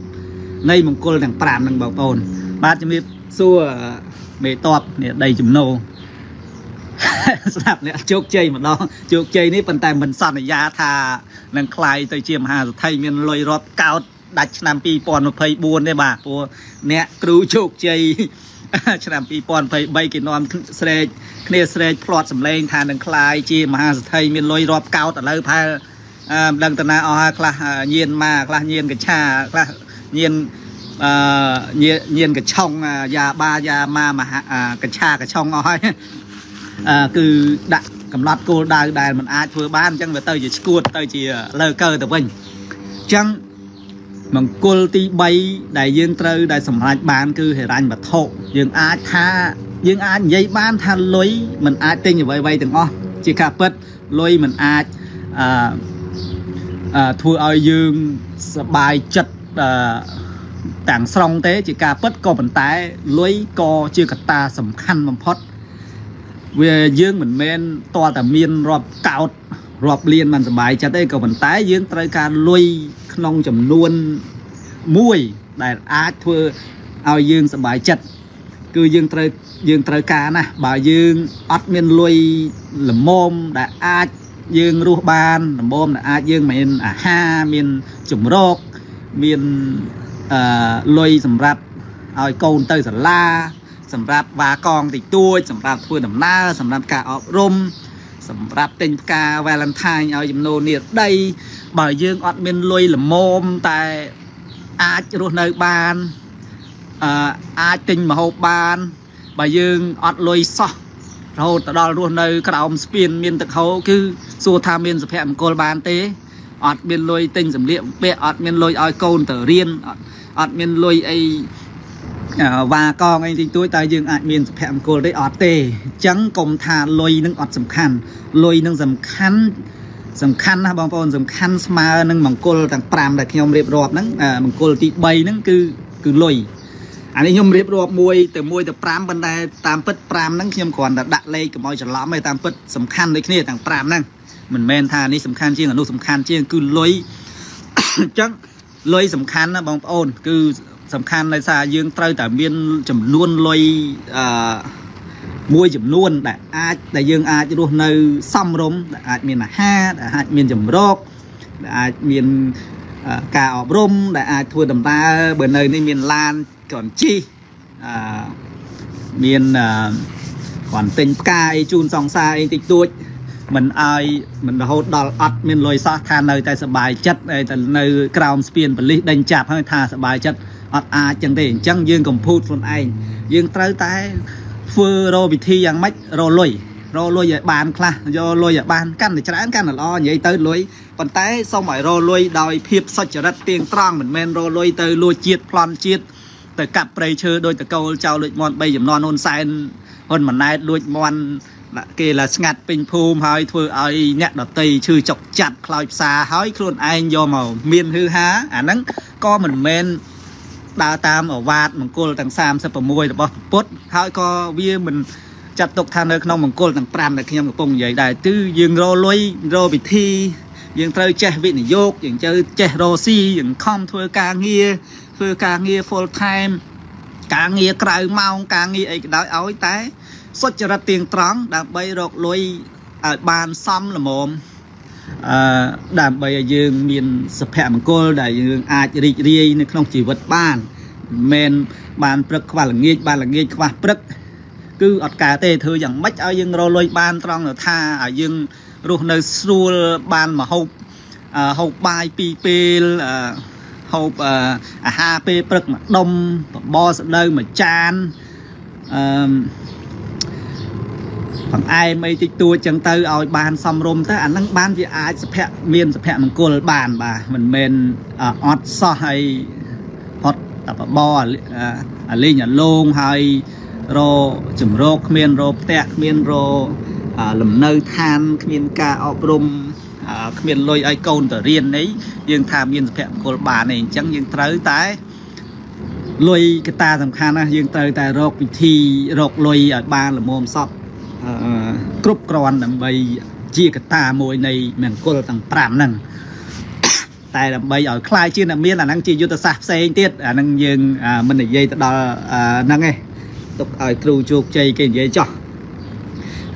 នៃមង្គលទាំង5ហ្នឹងបងប្អូនបាទជំរាបសួរមេតបនេះដីចំណូល ស្ដាប់អ្នកជោគជ័យម្ដងជោគជ័យនេះប៉ុន្តែមិនសន្យាថានឹងคลายទៅជាមហាសទ្ធិមានលុយរាប់កោតដាច់ឆ្នាំ2024ទេបាទព្រោះអ្នកគ្រូជោគជ័យឆ្នាំ2023គេនាំស្រែកគ្នាស្រែកផ្្លាត់សម្លេងថានឹងคลายជាមហាសទ្ធិមានលុយរាប់កោតឥឡូវផែអឺមិនដឹងតាណាអស់ហើយខ្លះញៀនមកខ្លះញៀនកឆាខ្លះញៀនអឺញៀនកឆុងយ៉ាបាយ៉ាម៉ាមហាកឆាកឆុងអស់ហើយអឺ គឺដាក់កំណត់គោលដៅដែលมันអាចធ្វើបានអញ្ចឹងវាទៅជាឈួតទៅជាលើកើទៅវិញអញ្ចឹងមង្គលទី3ដែលយើងត្រូវដែលសម្រេចបានគឺហិរញ្ញវត្ថុយើងអាចថាយើងអាចនិយាយបានថាលុយมันអាចទិញអ្វីៗទាំងអស់ជាការពិតលុយมันអាចអឺធ្វើឲ្យយើងសบายចិត្តទាំងស្រុងទេជាការពិតក៏ប៉ុន្តែលុយក៏ជាកត្តាសំខាន់បំផុត វាយើងមិនមែនតតែមានរាប់កោតរាប់លានមិនសុបាយចិត្តទេក៏ប៉ុន្តែយើងត្រូវការលុយក្នុងចំនួនមួយដែលអាចធ្វើឲ្យយើងសុបាយចិត្តគឺយើងត្រូវយើងត្រូវការណាស់បើយើងអត់មានលុយល្មមដែលអាចយើងរស់បានល្មមដែលអាចយើងមានអាហារមានចម្រោកមានអឺលុយសម្រាប់ឲ្យកូនទៅសាលា សម្រាប់វ៉ាកងតិចតួចសម្រាប់ធ្វើដំណើរសម្រាប់ការអប់រំសម្រាប់ទិញផ្កា Valentine ឲ្យចំនួននេះដី បើយើងអត់មានលុយល្មមតែអាចរស់នៅបានអឺអាចទិញម្ហូបបាន បើយើងអត់លុយសោះរហូតទៅដល់រស់នៅ ក្រោមស្ពាន មានទឹកហូរគឺសួរថាមានសុភមង្គលបានទេអត់មានលុយទិញសម្លៀកបំពាក់អត់មានលុយឲ្យកូនទៅរៀនអត់មានលុយអី វ៉ាកងអីទីទួយតើយើងអាចមានសុភមង្គលទេអត់ទេអញ្ចឹងកុំថាលុយនឹងអត់សំខាន់លុយនឹងសំខាន់សំខាន់ណាស់បងប្អូនសំខាន់ស្មើនឹងមង្គលទាំង5ដែលខ្ញុំរៀបរាប់ហ្នឹងមង្គលទី3ហ្នឹងគឺគឺលុយអានេះខ្ញុំរៀបរាប់មួយទៅមួយទៅ5ប៉ុន្តែតាមពិត5ហ្នឹងខ្ញុំគ្រាន់តែដាក់លេខកុំឲ្យច្រឡំទេតាមពិតសំខាន់ដូចគ្នាទាំង5ហ្នឹងមិនមែនថានេះសំខាន់ជាងអានោះសំខាន់ជាងគឺលុយអញ្ចឹងលុយសំខាន់ណាបងប្អូនគឺ សំខាន់ដោយសារយើងត្រូវតែមានចំនួនលុយអឺមួយចំនួនដែលអាចដែលយើងអាចរស់នៅសមរម្យដែលអាចមានអាហារដែលអាចមានចម្រោកដែលអាចមានការអប់រំដែលអាចធ្វើដំណើរបើនៅនេះមានឡានគ្រាន់ជិះអឺមានគ្រាន់ទិញផ្កាអីជូនសង្សារអីតិចតួចមិនអើយមិនរហូតដល់អត់មានលុយសោះថានៅតែសบายចិត្តតែនៅក្រោមស្ពានបលិសដេញចាប់ហើយថាសบายចិត្ត អត់អាចចឹងទេអញ្ចឹងយើងកំពូតខ្លួនឯងយើងត្រូវតែធ្វើរកវិធីយ៉ាងម៉េចរកលុយរកលុយឲ្យបានខ្លះយកលុយឲ្យបានកាន់តែច្រើនកាន់តែល្អនិយាយទៅលុយប៉ុន្តែសូមឲ្យរកលុយដោយភាពសុចរិតទៀងត្រង់មិនមែនរកលុយទៅលួចជាតិប្លន់ជាតិទៅកាប់ព្រៃឈើដោយតកូលចៅលួចមន់3ចំនួនហ៊ុនសែនហ៊ុនម៉ាណែតលួចមន់គេឡាស្ងាត់ពេញភូមិហើយធ្វើឲ្យអ្នកដតីឈឺចុកចាត់ខ្លោចផ្សាហើយខ្លួនឯងយកមកមានហឺហាអាហ្នឹងក៏មិនមែន ដើរតាមអវាទមង្គលទាំង36របស់ពុទ្ធហើយក៏វាមិនចាត់ទុកថានៅក្នុងមង្គលទាំង5ដែលខ្ញុំកំពុងនិយាយដែរគឺយើងរលុយរវិធី យើងត្រូវចេះវិនិយោគយើងត្រូវចេះរស៊ីយើងខំធ្វើការងារធ្វើការងារ full time ការងារក្រៅម៉ោងការងារអីក៏ដោយឲ្យតែសុចរិតទៀងត្រង់ដើម្បីរកលុយឲ្យបានសមល្មម អឺដើម្បីឲ្យយើងមានសុភមង្គលដែលយើងអាចរីករាយនៅក្នុងជីវិតបានមិនមែនបានព្រឹកខ្វះល្ងាចបានល្ងាចខ្វះព្រឹកគឺអត់កើតទេធ្វើយ៉ាងម៉េចឲ្យយើងរលុយបានត្រង់ថាឲ្យយើងរស់នៅស្រួលបានមកហូបហូបបាយពីរពេលហូបអាហារពេលព្រឹកមួយដុំបបរស្ដៅមួយចានអឺ បង្អែមអីតិចតួចចឹងទៅឲ្យបានសំរុំទៅអានឹងបានវាអាចសុភ័ក្រមានសុភមង្គលបានបាទមិនមែនអត់សោះហើយអត់តបបអាលេងអាលងហើយរចម្រោកគ្មានរផ្ទះគ្មានរលំនៅឋានគ្មានការអប់រំគ្មានលុយឲ្យកូនទៅរៀនអីយើងថាមានសុភមង្គលបានទេអញ្ចឹងយើងត្រូវតែលុយកតាសំខាន់ណាយើងត្រូវតែរកវិធីរកលុយឲ្យបានល្មមសព គ្រប់គ្រាន់ដើម្បីជាកតាមួយនៃមង្គលទាំង5ហ្នឹងតែដើម្បីឲ្យคลายជាអ្នកមានអាហ្នឹងជាយុទ្ធសាស្ត្រផ្សេងទៀតអាហ្នឹងយើងមិននិយាយទៅដល់ហ្នឹងទេទុកឲ្យគ្រូជោគជ័យគេនិយាយចោះ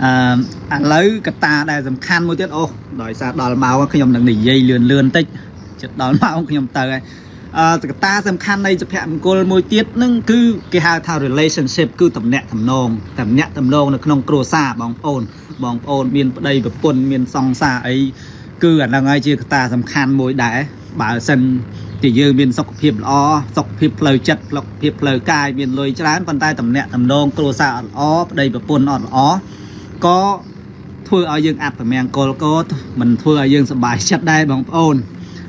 អឺឥឡូវកតាដែលសំខាន់មួយទៀតអូដោយសារដល់ម៉ោងខ្ញុំនឹងនិយាយលឿនលឿនតិចចិត្តដល់ម៉ោងខ្ញុំទៅហើយអឺ កតាសំខាន់នៃសុភមង្គលមួយទៀតនឹងគឺគេហៅថា relationship គឺតំណាក់តំណងតំណាក់តំណងនៅក្នុងគ្រួសារបងប្អូនបងប្អូនមានប្តីប្រពន្ធមានសង្សារអីគឺអាហ្នឹងហើយជាកតាសំខាន់មួយដែរបើសិនជាយើងមានសុខភាពល្អសុខភាពផ្លូវចិត្តសុខភាពផ្លូវកាយមានលុយច្រើនប៉ុន្តែតំណាក់តំណងគ្រួសារអត់ល្អប្តីប្រពន្ធអត់ល្អក៏ធ្វើឲ្យយើងអត្តមង្គលក៏មិនធ្វើឲ្យយើងសុបាយចិត្តដែរបងប្អូន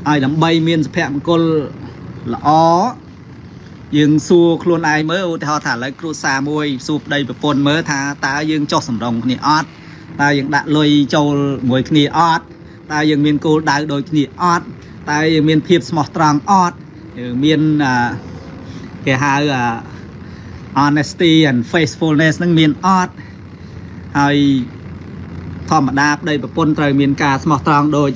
ហើយដើម្បីមានសុភមង្គល ល្អយើងសួរខ្លួនឯងមើលឧទាហរណ៍ថាឥឡូវគ្រួសារមួយសួរប្តីប្រពន្ធមើលថាតើយើងចោះសម្រងគ្នាអត់តើយើងដាក់លុយចូលមួយគ្នាអត់តើយើងមានគោលដៅដូចគ្នាអត់តើយើងមានភាពស្មោះត្រង់អត់យើងមានគេហៅ honesty and faithfulness នឹងមានអត់ហើយធម្មតាប្តីប្រពន្ធត្រូវមានការស្មោះត្រង់ដោយ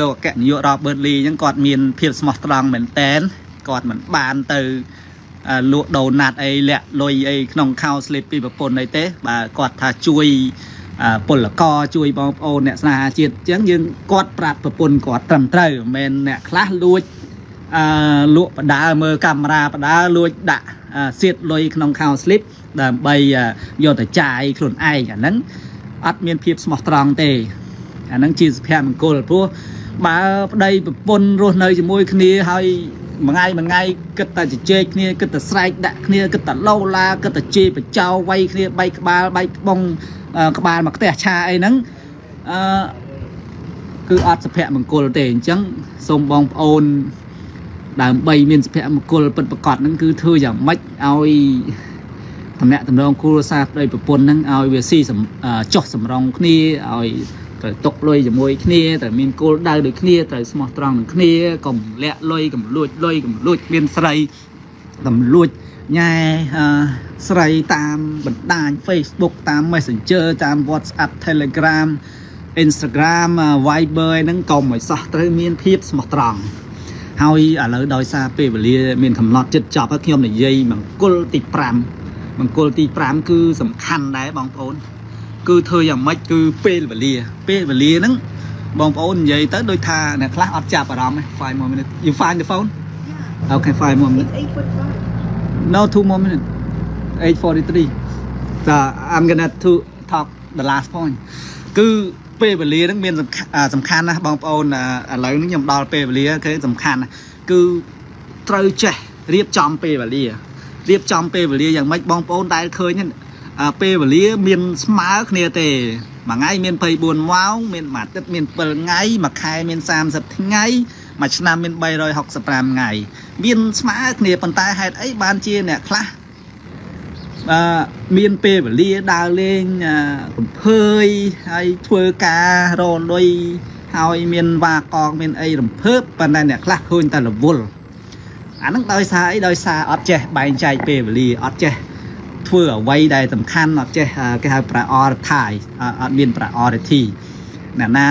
លោកអគ្គនាយក Robert Lee អញ្ចឹងគាត់មានភាពស្មោះត្រង់មែនតែន គាត់មិនបានទៅលក់ដូណាត់អីលាក់លុយអីក្នុងខោ slip ពីប្រពន្ធអីទេបាទគាត់ថាជួយពលករជួយបងប្អូនអ្នកស្នេហាជាតិអញ្ចឹងយើងគាត់ប្រាប់ប្រពន្ធគាត់ត្រឹមត្រូវមិនមែនអ្នកខ្លះលួចអឺលក់បដាមើលកាមេរ៉ាបដាលួចដាក់សៀតលុយក្នុងខោ slip ដើម្បីយកទៅចាយខ្លួនឯងអាហ្នឹងអត់មានភាពស្មោះត្រង់ទេអាហ្នឹងជាសុភមង្គលព្រោះបើប្តីប្រពន្ធរស់នៅជាមួយគ្នាហើយ មួយថ្ងៃមួយថ្ងៃគិតតែជជែកគ្នាគិតតែស្រែកដាក់គ្នាគិតតែឡូឡាគិតតែជេរបចោវាយគ្នាបែកក្បាលបែកក្បងក្បាលមកផ្ទះឆាអីហ្នឹងអឺគឺអត់សុភមង្គលទេអញ្ចឹងសូមបងប្អូនដើម្បីមានសុភមង្គលពិតប្រកបហ្នឹងគឺធ្វើយ៉ាងម៉េចឲ្យតំណាក់តំណងគ្រួសារប្តីប្រពន្ធហ្នឹងឲ្យវាស៊ីចុះសម្រងគ្នាឲ្យ ត្រូវຕົកលុយជាមួយគ្នាត្រូវមានគោលដៅដូចគ្នាត្រូវស្មោះត្រង់នឹងគ្នាកុំលាក់លុយកុំលួចលុយកុំលួចមានស្រីកំលួចញ៉ែស្រីតាមបណ្ដាញ Facebook តាម Messenger តាម WhatsApp Telegram Instagram Viber ហ្នឹងកុំឲ្យសោះត្រូវមានភាពស្មោះត្រង់ហើយឥឡូវដោយសារពេលវេលាមានកំណត់ចិត្តចប់ហើយខ្ញុំនិយាយមង្គលទី5មង្គលទី5គឺសំខាន់ដែរបងប្អូន គឺធ្វើយ៉ាងម៉េចគឺពេលវេលាពេលវេលាហ្នឹងបងប្អូននិយាយទៅដូចថាអ្នកខ្លះអត់ចាប់អារម្មណ៍ទេ5 more minutes you find the phone yeah. okay 5 more minutes no 2 more minutes 843 so i'm going to talk the last point គឺពេលវេលាហ្នឹងមានសំខាន់ណាស់បងប្អូនឥឡូវនេះខ្ញុំដល់ពេលវេលាគឺសំខាន់ណាស់គឺត្រូវចេះរៀបចំពេលវេលារៀបចំពេលវេលាយ៉ាងម៉េចបងប្អូនដែលឃើញ ពេលវេលាមានស្មើគ្នាទេមួយថ្ងៃមាន24ម៉ោងមានមួយអាទិត្យមាន7ថ្ងៃមួយខែមាន30ថ្ងៃមួយឆ្នាំមាន365ថ្ងៃមានស្មើគ្នាប៉ុន្តែហេតុអីបានជាអ្នកខ្លះអឺមានពេលវេលាដើរលេងកំភើយហើយធ្វើការរលុយហើយមានវាកងមានអីរំភើបប៉ុន្តែអ្នកខ្លះឃើញតែរវល់អាហ្នឹងដោយសារអីដោយសារអត់ចេះបែងចែកពេលវេលាអត់ចេះ ធ្វើអ្វីដែលសំខាន់អត់ចេះគេហៅ prioritize អត់មាន priority អ្នកណា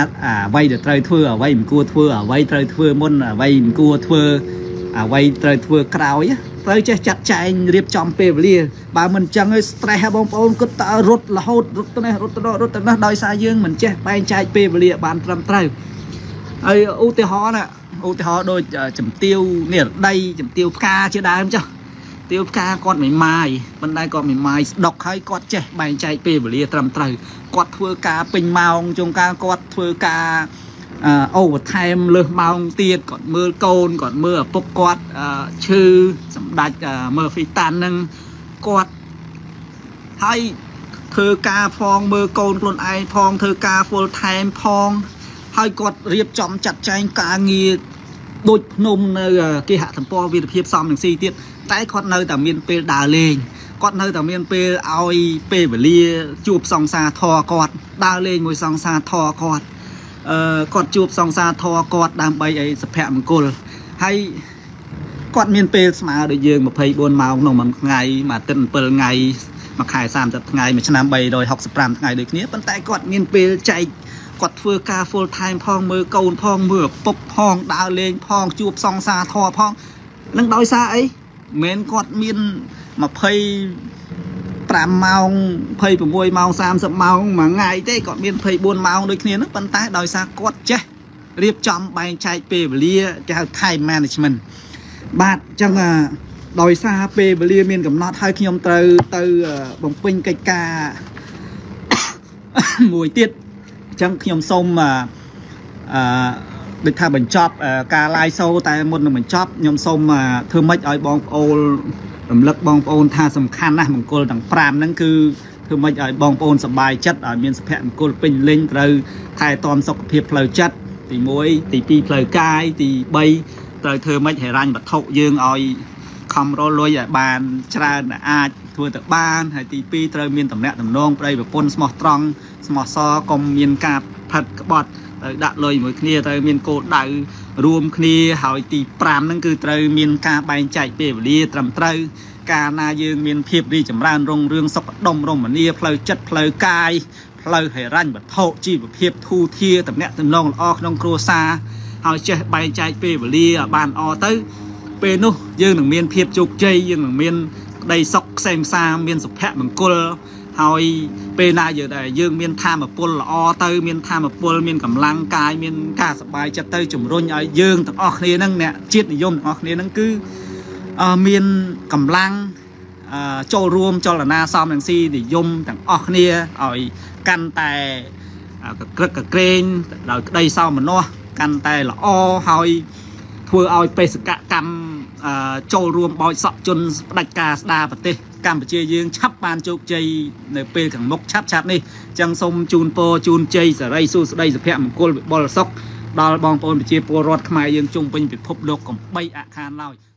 អ្វីដែលត្រូវធ្វើអ្វីមិនគួរធ្វើអ្វីត្រូវធ្វើមុនអ្វីមិនគួរធ្វើអ្វីត្រូវធ្វើក្រោយត្រូវចេះចាត់ចែងរៀបចំពេលវេលាបើមិនអញ្ចឹងឲ្យ stress បងប្អូនគិតតើរត់រហូតរត់ទៅនេះរត់ទៅនោះរត់ទៅនោះដោយសារយើងមិនចេះបែងចែកពេលវេលាបានត្រឹមត្រូវហើយឧទាហរណ៍ណាឧទាហរណ៍ដូចជំទាវនេះរដីជំទាវផ្កាជាដើមចុះ ទាវផ្កាគាត់មិនម៉ាយប៉ុន្តែគាត់មិនម៉ាយស្ដុកហើយគាត់ចេះបែងចែកពេលវេលាត្រឹមត្រូវគាត់ធ្វើការពេញម៉ោងជុំការគាត់ធ្វើការអូវថែមលើសម៉ោងទៀតគាត់មើលកូនគាត់មើលឪពុកគាត់ឈឺសម្ដេចមើលហ្វីតាន់នឹងគាត់ហើយធ្វើការផងមើលកូនខ្លួនឯងផងធ្វើការ full time ផងហើយគាត់រៀបចំចាត់ចែងការងារដូចភ្នំនៅគេហទំព័រវិទ្យាភាពសំនឹងស៊ីទៀត តែគាត់នៅតែមានពេលដើរលេងគាត់នៅតែមានពេលឲ្យពេលវេលាជួបសង្សារធរគាត់ដើរលេងមួយសង្សារធរគាត់អឺគាត់ជួបសង្សារធរគាត់ដើម្បីឲ្យសុភមង្គលហើយគាត់មានពេលស្មើដូចយើង24ម៉ោងក្នុងមួយថ្ងៃមួយអាទិត្យ7ថ្ងៃមួយខែ30ថ្ងៃមួយឆ្នាំ365ថ្ងៃដូចគ្នាប៉ុន្តែគាត់មានពេលចែកគាត់ធ្វើការ full time ផងមើលកូនផងមើលឪពុកផងដើរលេងផងជួបសង្សារធរផងនឹងដោយសារអី មិនគាត់មាន20 5ម៉ោង26ម៉ោង30ម៉ោងមួយថ្ងៃទេគាត់មាន24ម៉ោងដូចគ្នាហ្នឹងប៉ុន្តែដោយសារគាត់ចេះរៀបចំបែងចែកពេលវេលាគេហៅ time management បាទអញ្ចឹងដោយសារពេលវេលាមានកំណត់ហើយខ្ញុំត្រូវទៅបំពេញកិច្ចការមួយទៀតអញ្ចឹងខ្ញុំសូមអឺ ដូចថាបញ្ចប់ការ live show តែមុននឹងបញ្ចប់ខ្ញុំសូមធ្វើម៉េចឲ្យបងប្អូនរំលឹកបងប្អូនថាសំខាន់ណាស់មង្គលទាំង5ហ្នឹងគឺធ្វើម៉េចឲ្យបងប្អូនសប្បាយចិត្តឲ្យមានសុភមង្គលពេញលេញត្រូវថែទាំសុខភាពផ្លូវចិត្តទី1ទី2ផ្លូវកាយទី3ត្រូវធ្វើម៉េចហិរញ្ញវត្ថុយើងឲ្យខំរលុយឲ្យបានច្រើនអាចធ្វើទៅបានហើយទី2ត្រូវមានតំណែងតំណងប្តីប្រពន្ធស្មោះត្រង់ស្មោះសរកុំមានការ ផិតក្បត់ត្រូវដាក់លុយមួយគ្នាត្រូវមានគោលដៅរួមគ្នាហើយទី5ហ្នឹងគឺត្រូវមានការបែងចែកពេលវេលាត្រឹមត្រូវកាលណាយើងមានភាពរីចម្រើនរុងរឿងសុខដុមរមនាផ្លូវចិត្តផ្លូវកាយផ្លូវហិរញ្ញវត្ថុជីវភាពធូរធារតំណែងតំណងល្អក្នុងគ្រួសារហើយចេះបែងចែកពេលវេលាឲ្យបានល្អទៅពេលនោះយើងនឹងមានភាពជោគជ័យយើងនឹងមានក្តីសុខក្សែមសាមមានសុភមង្គល ហើយពេលណាយើងដែរយើងមានធម៌ពលល្អទៅមានធម៌ពលមានកម្លាំងកាយមានការសប្បាយចិត្តទៅជំរុញឲ្យយើងទាំងអស់គ្នាហ្នឹងអ្នកជាតិនិយមទាំងអស់គ្នាហ្នឹងគឺអឺមានកម្លាំងអឺចូលរួមចលនាសំនឹងស៊ីនិយមទាំងអស់គ្នាឲ្យកាន់តែកក្រឹកកក្រែងដោយក្តីសោមនស្សកាន់តែល្អហើយធ្វើឲ្យបេសកកម្មអឺចូលរួមបោចសក់ជនផ្ដាច់ការស្ដារប្រទេស កម្ពុជាយើងឆាប់បានជោគជ័យនៅពេលខាងមុខឆាប់ឆាប់នេះចឹងសូមជូនពរជូនជ័យសេរីសួស្តីសុភមង្គលវិបុលសុខដល់បងប្អូនប្រជាពលរដ្ឋខ្មែរយើងជុំវិញពិភពលោកកំបីអខានឡើយ